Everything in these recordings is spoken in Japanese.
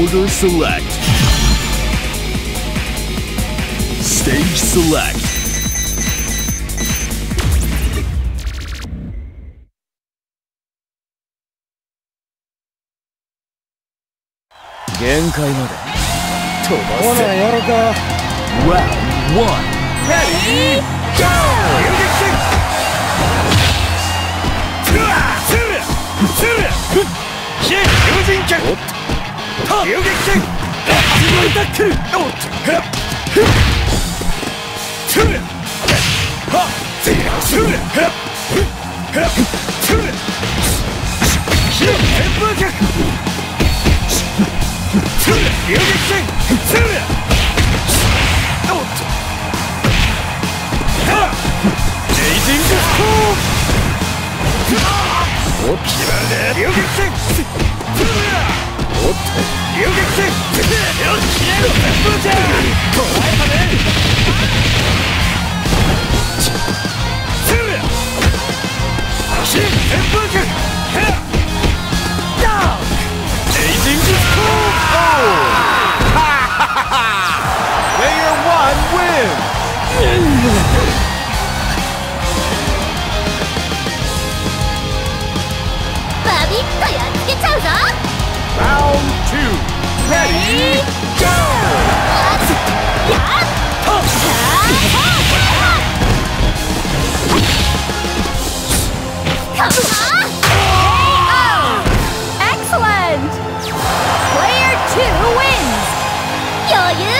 Order select. Stage select. Round one. Ready, go! 友人脚おっと遊撃戦強いタックルおっふっふっつらはっつらつらふっふっふっつらひろ旋風脚遊撃戦つるおっとレイジングストーンおっ決まるね遊撃戦流撃戦。よし消えろ。旋風じゃ捉えたね Round two. Ready, go! Excellent! Player two wins! Yo-yo!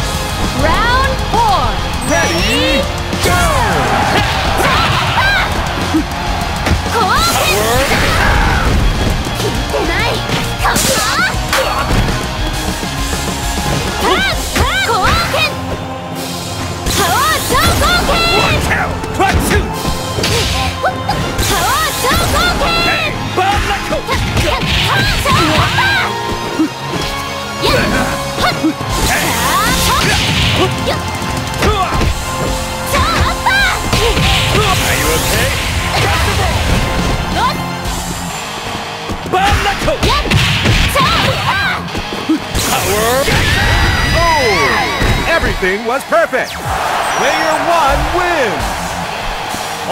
Everything was perfect! Player one wins!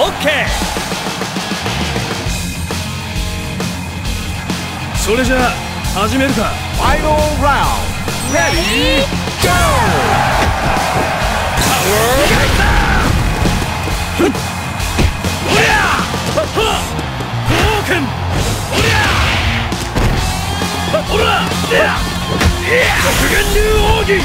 Okay! それじゃあ始めるか Final round! Ready? Go! Power! おりゃはっは冒険おりゃほらいや極限流奥義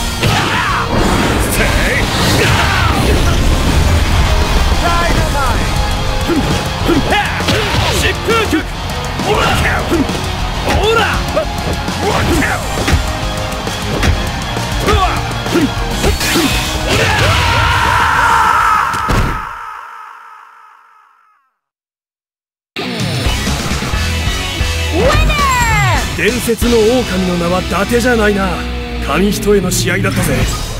伝説の狼の名は伊達じゃないな。紙一重の試合だったぜ。